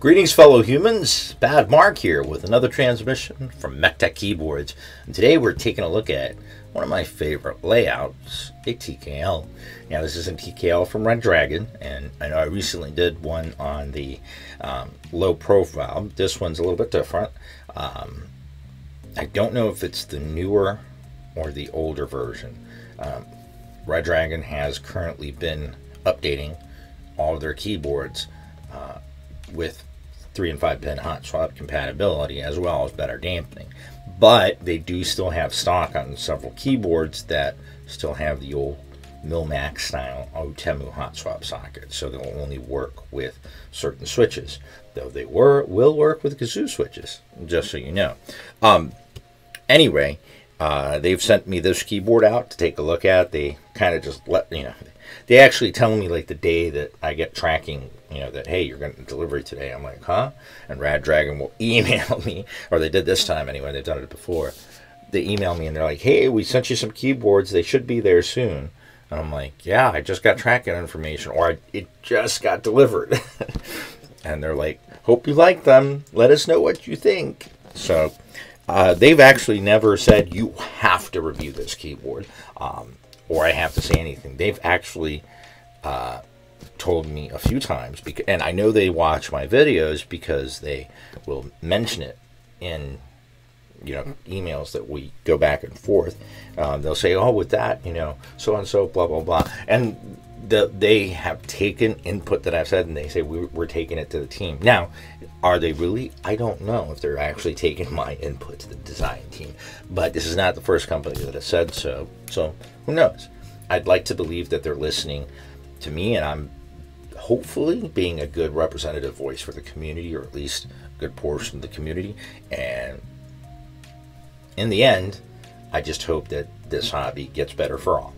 Greetings, fellow humans. Bad Mark here with another transmission from MechTech Keyboards. And today we're taking a look at one of my favorite layouts, a TKL. Now, this is a TKL from Redragon, and I know I recently did one on the um, low profile. This one's a little bit different. Um, I don't know if it's the newer or the older version. Um, Redragon has currently been updating all of their keyboards uh, with 3 and 5 pin hot swap compatibility as well as better dampening. But they do still have stock on several keyboards that still have the old MillMax style Outemu hot swap socket, so they'll only work with certain switches. Though they were will work with Gazzew switches, just so you know. Um, anyway, uh, they've sent me this keyboard out to take a look at. They kind of just let you know. They actually tell me like the day that I get tracking you know, that, hey, you're going to delivery today. I'm like, huh? And Redragon will email me, or they did this time anyway, they've done it before. They email me and they're like, hey, we sent you some keyboards. They should be there soon. And I'm like, yeah, I just got tracking information, or it just got delivered. and they're like, hope you like them. Let us know what you think. So uh, they've actually never said you have to review this keyboard, um, or I have to say anything. They've actually uh, told me a few times, because, and I know they watch my videos because they will mention it in you know emails that we go back and forth. Um, they'll say, "Oh, with that, you know, so and so, blah blah blah," and the, they have taken input that I've said, and they say we, we're taking it to the team. Now, are they really? I don't know if they're actually taking my input to the design team, but this is not the first company that has said so. So who knows? I'd like to believe that they're listening to me, and I'm hopefully being a good representative voice for the community, or at least a good portion of the community. And in the end, I just hope that this hobby gets better for all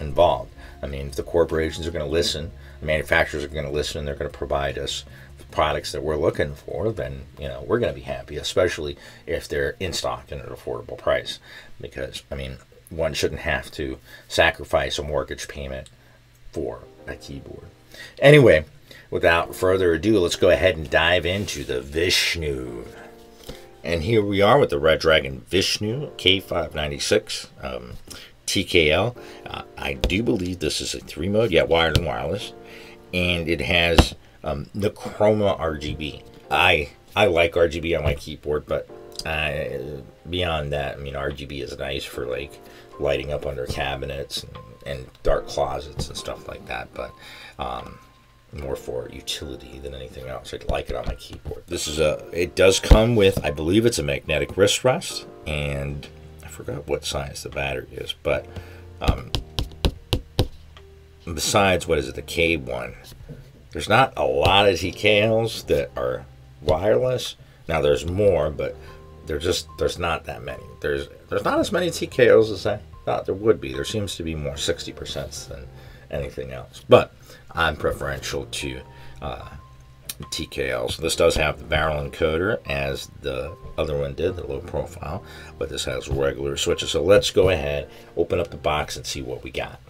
involved. I mean, if the corporations are going to listen, the manufacturers are going to listen, and they're going to provide us the products that we're looking for, then you know we're going to be happy, especially if they're in stock and at an affordable price. Because I mean, one shouldn't have to sacrifice a mortgage payment for a keyboard. Anyway, without further ado, let's go ahead and dive into the Vishnu. And here we are with the Redragon Vishnu K596 um, TKL. Uh, I do believe this is a three mode, yeah, wired and wireless, and it has um, the Chroma RGB. I I like RGB on my keyboard, but uh, beyond that, I mean RGB is nice for like lighting up under cabinets and, and dark closets and stuff like that. But um, more for utility than anything else. I'd like it on my keyboard. This is a, it does come with, I believe it's a magnetic wrist rest, and I forgot what size the battery is, but um, besides, what is it, the K1, there's not a lot of TKLs that are wireless. Now there's more, but there's just, there's not that many. There's, there's not as many TKLs as I thought there would be. There seems to be more 60% than anything else. But I'm preferential to uh, TKL. So this does have the barrel encoder as the other one did, the low profile, but this has regular switches. So let's go ahead, open up the box and see what we got.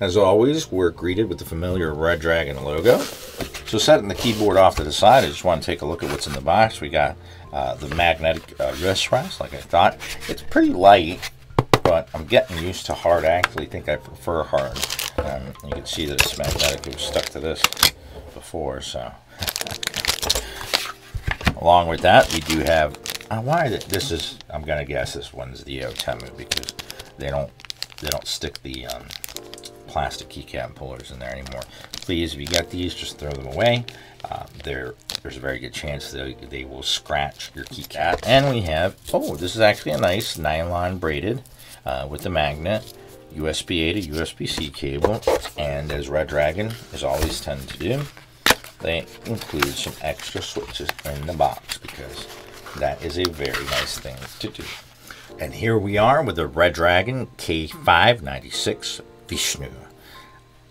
As always, we're greeted with the familiar Redragon logo. So setting the keyboard off to the side, I just want to take a look at what's in the box. We got uh, the magnetic uh, wrist rest, like I thought. It's pretty light, but I'm getting used to hard. I actually think I prefer hard. Um, you can see that it's magnetic. It was stuck to this before, so. Along with that, we do have. I why that this is. I'm gonna guess this one's the Outemu because they don't they don't stick the um, plastic keycap pullers in there anymore. Please, if you get these, just throw them away. Uh, there's a very good chance that they will scratch your keycap. And we have, oh, this is actually a nice nylon braided uh, with the magnet. USB-A to USB-C cable, and as Redragon is always tend to do, they include some extra switches in the box because that is a very nice thing to do. And here we are with the Redragon K596 Vishnu.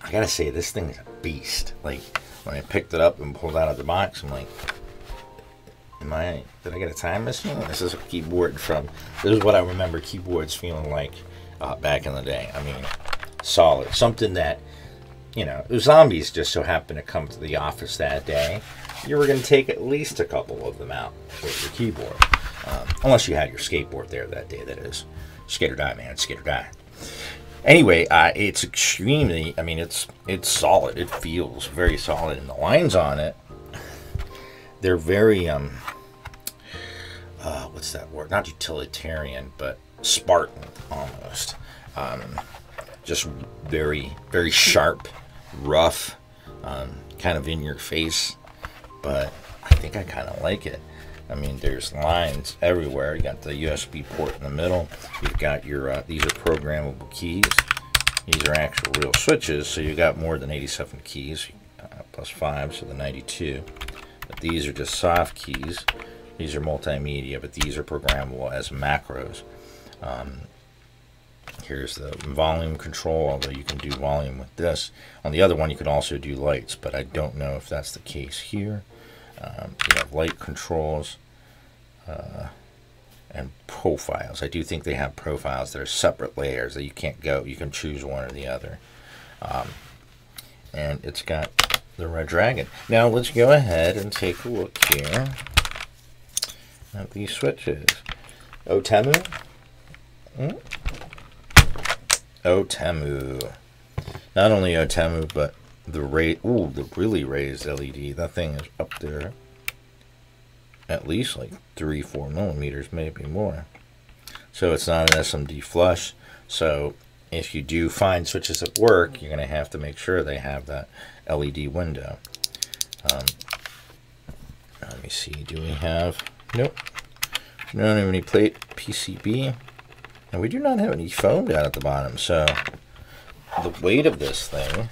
I gotta say, this thing is a beast. Like, when I picked it up and pulled out of the box, I'm like, am I, did I get a time machine? This is a keyboard from, this is what I remember keyboards feeling like uh, back in the day. I mean, solid. Something that, you know, zombies just so happened to come to the office that day. You were going to take at least a couple of them out with your keyboard. Um, unless you had your skateboard there that day, that is. Skate or die, man. Skate or die. Anyway, uh, it's extremely, I mean, it's it's solid. It feels very solid. And the lines on it, they're very, um, uh, what's that word? Not utilitarian, but Spartan almost. Um, just very, very sharp, rough, um, kind of in your face. But I think I kind of like it. I mean, there's lines everywhere. You got the USB port in the middle. You've got your, uh, these are programmable keys. These are actual real switches, so you got more than 87 keys, uh, plus 5, so the 92. But these are just soft keys. These are multimedia, but these are programmable as macros. Um, here's the volume control, although you can do volume with this. On the other one, you can also do lights, but I don't know if that's the case here. Um, you have light controls uh, and profiles. I do think they have profiles that are separate layers that you can't go. You can choose one or the other. Um, and it's got the Redragon. Now let's go ahead and take a look here at these switches. Outemu. Mm. Outemu. Not only Outemu, but the rate. Ooh, the really raised LED. That thing is up there. At least like three, four millimeters, maybe more. So it's not an SMD flush. So if you do find switches at work, you're going to have to make sure they have that LED window. Um, let me see. Do we have? Nope. We don't have any plate PCB. And we do not have any foam down at the bottom. So the weight of this thing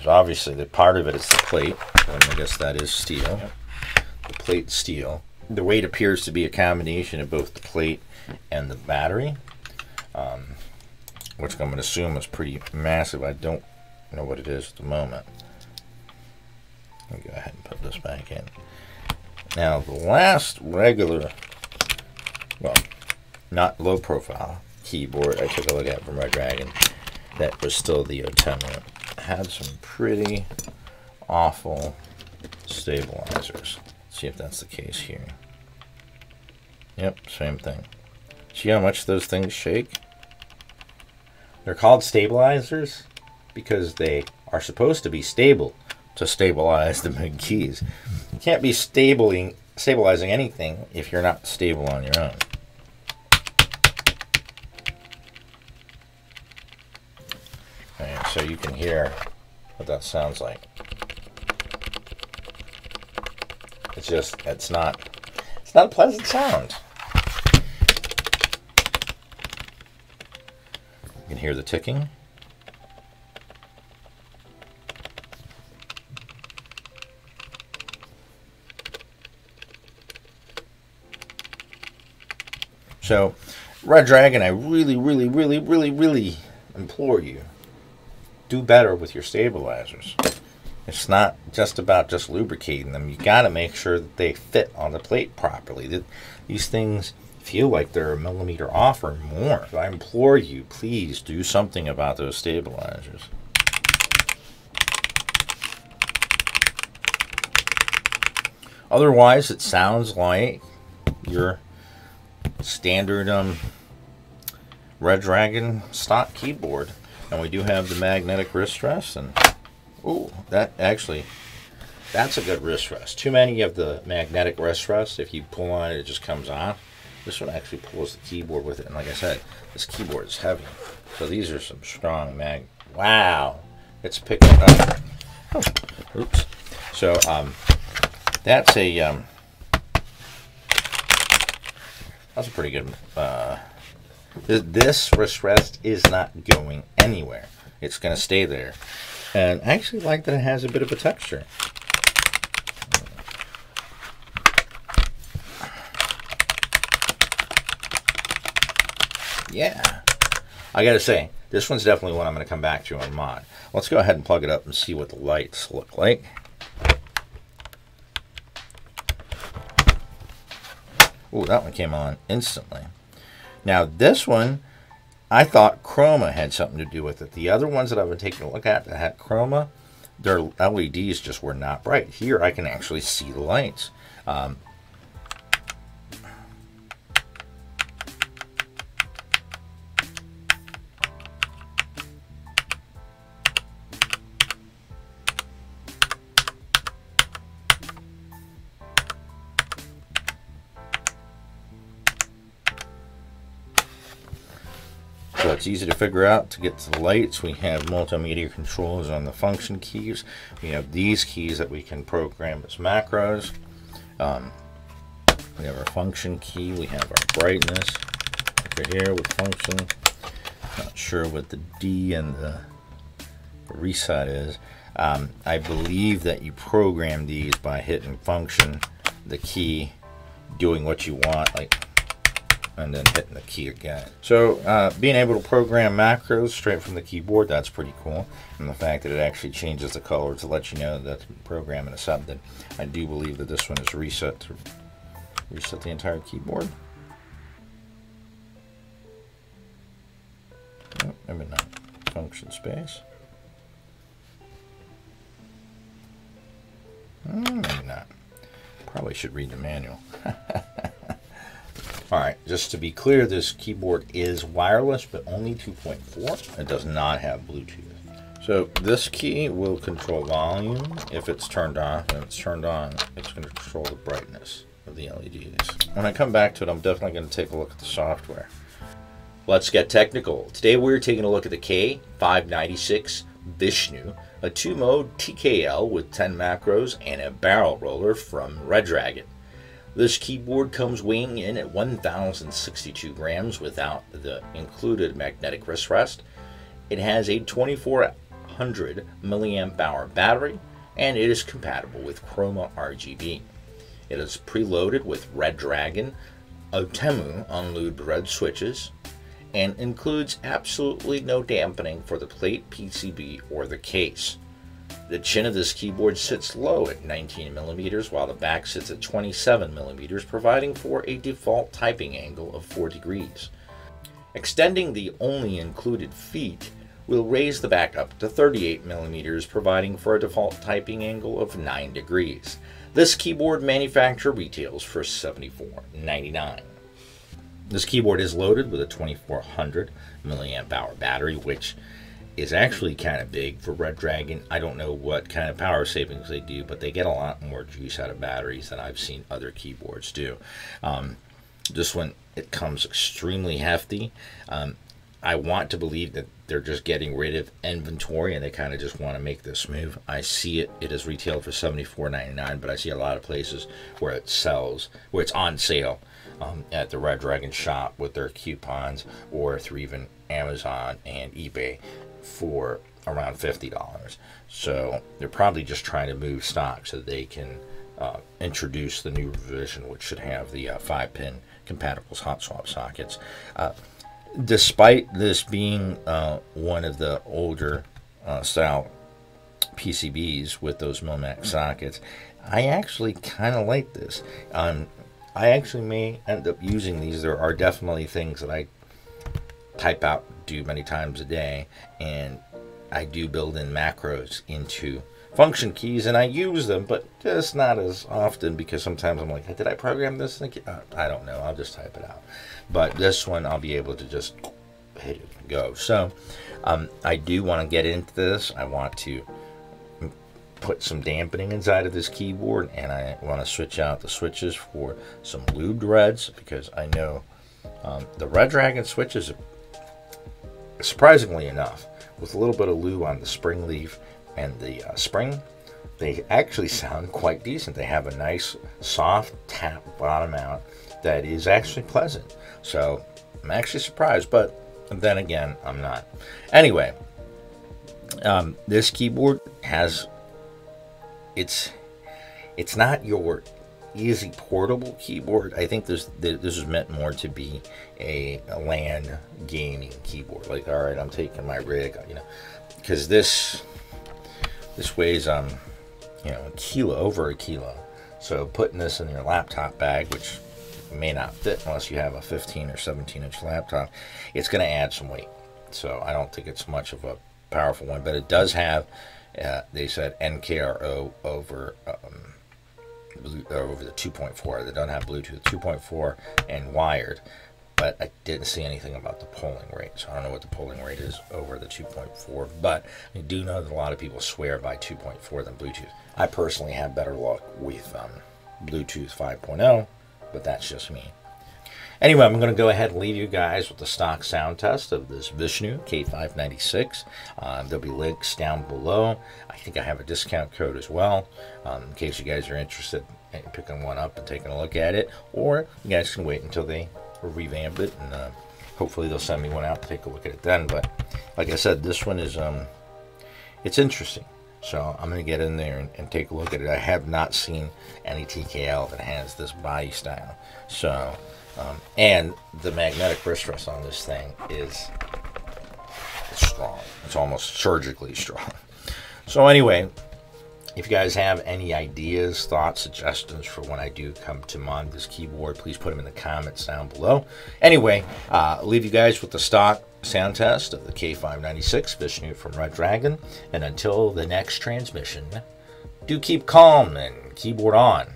is obviously the part of it is the plate. And I guess that is steel. The plate steel. The weight appears to be a combination of both the plate and the battery. Um, which I'm going to assume is pretty massive. I don't know what it is at the moment. Let me go ahead and put this back in. Now, the last regular, well, not low profile keyboard I took a look at from Redragon that was still the Outemu had some pretty awful stabilizers. Let's see if that's the case here. Yep, same thing. See how much those things shake? They're called stabilizers because they are supposed to be stable to stabilize the big keys. Can't be stabling, stabilizing anything if you're not stable on your own. So you can hear what that sounds like. It's just, it's not, it's not a pleasant sound. You can hear the ticking. So, Redragon, I really, really, really, really, really implore you do better with your stabilizers. It's not just about just lubricating them. You got to make sure that they fit on the plate properly. That These things feel like they're a millimeter off or more. I implore you, please do something about those stabilizers. Otherwise, it sounds like your standard um, Redragon stock keyboard. And we do have the magnetic wrist rest. And, oh, that actually, that's a good wrist rest. Too many of the magnetic wrist rests, if you pull on it, it just comes off. This one actually pulls the keyboard with it. And like I said, this keyboard is heavy. So these are some strong mag. Wow. It's picking up. Oh, oops. So, um, that's a, um, that's a pretty good. Uh, this wrist rest is not going anywhere. It's going to stay there. And I actually like that it has a bit of a texture. Yeah. I got to say, this one's definitely one I'm going to come back to on mod. Let's go ahead and plug it up and see what the lights look like. Oh, that one came on instantly. Now this one, I thought chroma had something to do with it. The other ones that I've been taking a look at that had chroma, their LEDs just were not bright. Here I can actually see the lights. Um, it's easy to figure out to get to the lights. We have multimedia controls on the function keys. We have these keys that we can program as macros. Um, we have our function key. We have our brightness over here with function. Not sure what the D and the reset is. Um, I believe that you program these by hitting function, the key, doing what you want, like and then hitting the key again. So uh, being able to program macros straight from the keyboard, that's pretty cool. And the fact that it actually changes the color to let you know that programming is something. I do believe that this one is reset to reset the entire keyboard. Maybe not. Function space. Mm, maybe not. Probably should read the manual. Alright, just to be clear, this keyboard is wireless, but only 2.4. It does not have Bluetooth. So this key will control volume if it's turned off, and it's turned on, it's going to control the brightness of the LEDs. When I come back to it, I'm definitely going to take a look at the software. Let's get technical. Today we're taking a look at the K596 Vishnu, a two-mode TKL with 10 macros and a barrel roller from Redragon. This keyboard comes weighing in at 1,062 grams without the included magnetic wrist rest. It has a 2400 milliamp hour battery and it is compatible with Chroma RGB. It is preloaded with Red Dragon, Outemu unlubed red switches and includes absolutely no dampening for the plate, PCB, or the case. The chin of this keyboard sits low at 19 millimeters, while the back sits at 27 millimeters, providing for a default typing angle of 4 degrees. Extending the only included feet will raise the back up to 38 millimeters, providing for a default typing angle of 9 degrees. This keyboard manufacturer retails for $74.99. This keyboard is loaded with a 2400 milliamp hour battery, which is actually kind of big for Redragon. I don't know what kind of power savings they do, but they get a lot more juice out of batteries than I've seen other keyboards do. Um, this one, it comes extremely hefty. Um, I want to believe that they're just getting rid of inventory and they kind of just want to make this move. I see it. It is retailed for $74.99, but I see a lot of places where it sells, where it's on sale um, at the Redragon shop with their coupons or through even Amazon and eBay for around $50. So they're probably just trying to move stock so they can uh, introduce the new revision, which should have the uh, five pin compatible hot swap sockets. Uh, despite this being uh, one of the older uh, style PCBs with those MillMax sockets, I actually kind of like this. Um, I actually may end up using these. There are definitely things that I type out do many times a day and I do build in macros into function keys and I use them but just not as often because sometimes I'm like did I program this uh, I don't know. I'll just type it out. But this one I'll be able to just hit it and go. So um, I do want to get into this. I want to put some dampening inside of this keyboard and I want to switch out the switches for some lubed reds because I know um, the Redragon switches surprisingly enough, with a little bit of lube on the spring leaf and the uh, spring, they actually sound quite decent. They have a nice soft tap bottom out that is actually pleasant. So I'm actually surprised, but then again, I'm not. Anyway, um, this keyboard has it's it's not your easy portable keyboard. I think this this is meant more to be a, a LAN gaming keyboard. Like, all right, I'm taking my rig, you know, because this this weighs um you know a kilo over a kilo. So putting this in your laptop bag, which may not fit unless you have a 15 or 17 inch laptop. It's going to add some weight. So I don't think it's much of a powerful one, but it does have, uh, they said NKRO over um, uh, over the 2.4. They don't have Bluetooth 2.4 and wired, but I didn't see anything about the polling rate. So I don't know what the polling rate is over the 2.4, but I do know that a lot of people swear by 2.4 than Bluetooth. I personally have better luck with um, Bluetooth 5.0, but that's just me. Anyway, I'm going to go ahead and leave you guys with the stock sound test of this Vishnu K596. Um, there'll be links down below. I think I have a discount code as well um, in case you guys are interested in picking one up and taking a look at it. Or you guys can wait until they revamp it and uh, hopefully they'll send me one out to take a look at it then. But like I said, this one is um, it's interesting. So I'm to get in there and, and, take a look at it. I have not seen any TKL that has this body style. So, um, and the magnetic wrist rest on this thing is strong. It's almost surgically strong. So anyway, if you guys have any ideas, thoughts, suggestions for when I do come to this keyboard, please put them in the comments down below. Anyway, uh, leave you guys with the stock sound test of the K596 Vishnu from Redragon. And until the next transmission, do keep calm and keyboard on.